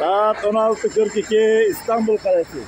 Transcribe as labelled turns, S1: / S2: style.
S1: Saat 16.42 İstanbul Kalesi.